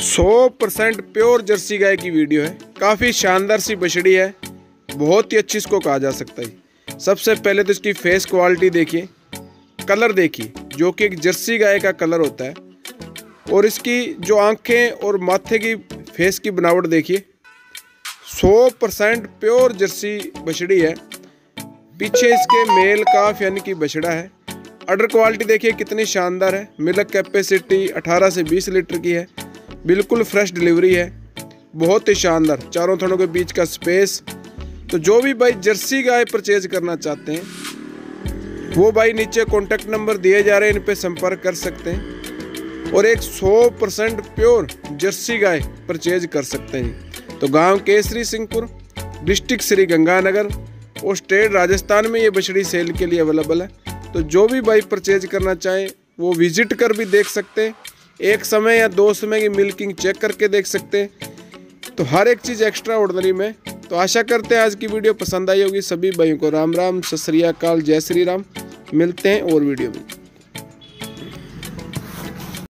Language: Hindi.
सौ परसेंट प्योर जर्सी गाय की वीडियो है। काफ़ी शानदार सी बछड़ी है। बहुत ही अच्छी इसको कहा जा सकता है। सबसे पहले तो इसकी फेस क्वालिटी देखिए। कलर देखिए, जो कि एक जर्सी गाय का कलर होता है। और इसकी जो आँखें और माथे की फेस की बनावट देखिए। सौ परसेंट प्योर जर्सी बछड़ी है। पीछे इसके मेल काफ यानी कि बछड़ा है। अडर क्वालिटी देखिए, कितनी शानदार है। मिल्क कैपेसिटी 18 से 20 लीटर की है। बिल्कुल फ्रेश डिलीवरी है। बहुत ही शानदार। चारों थनों के बीच का स्पेस तो जो भी भाई जर्सी गाय परचेज करना चाहते हैं, वो भाई नीचे कॉन्टैक्ट नंबर दिए जा रहे हैं, इन पर संपर्क कर सकते हैं। और एक 100 परसेंट प्योर जर्सी गाय परचेज कर सकते हैं। तो गाँव केसरी सिंहपुर डिस्ट्रिक्ट श्री गंगानगर, और स्टेट राजस्थान में ये बछड़ी सेल के लिए अवेलेबल है। तो जो भी भाई परचेज करना चाहें, वो विज़िट कर भी देख सकते हैं। एक समय या दो समय की मिल्किंग चेक करके देख सकते हैं। तो हर एक चीज़ एक्स्ट्रा ऑर्डनरी में। तो आशा करते हैं आज की वीडियो पसंद आई होगी। सभी भाइयों को राम राम, सत श्री अकाल, जय श्री राम। मिलते हैं और वीडियो में।